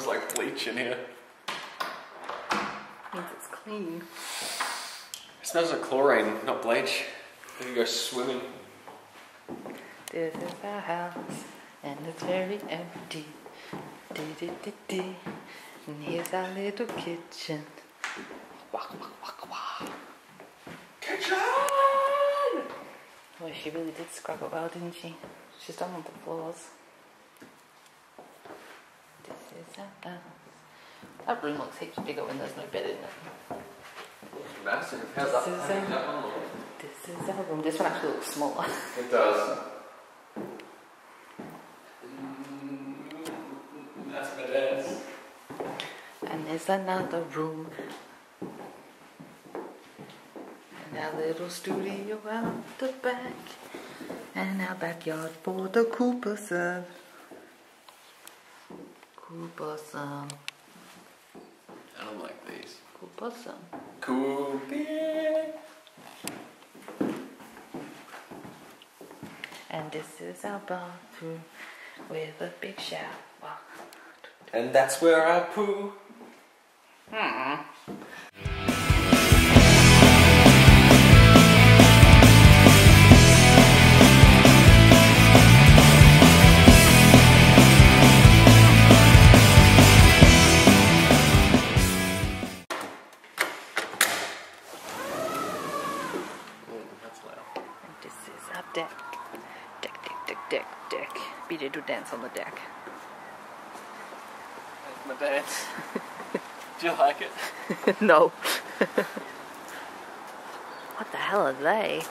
smells like bleach in here. Means it's clean. It smells like chlorine, not bleach. Then you go swimming. This is our house, and it's very empty. Dee dee dee dee. And here's our little kitchen. Wah, wah, wah, wah. Kitchen! Well, she really did scrub it well, didn't she? She's done with the floors. Is house. That room looks heaps bigger when there's no bed in it. Massive. How's that? This is, um, that one look? This is our room. This one actually looks smaller. It does. That's my dad's. And there's another room. And our little studio out the back. And our backyard for the Cooperson. Cooperson. I don't like these. Cooperson. Cool. And this is our bathroom with a big shower. And that's where I poo. Hmm. Our deck. Deck, deck, deck, deck, deck. BJ do dance on the deck. That's my dad's. Do you like it? no. what the hell are they?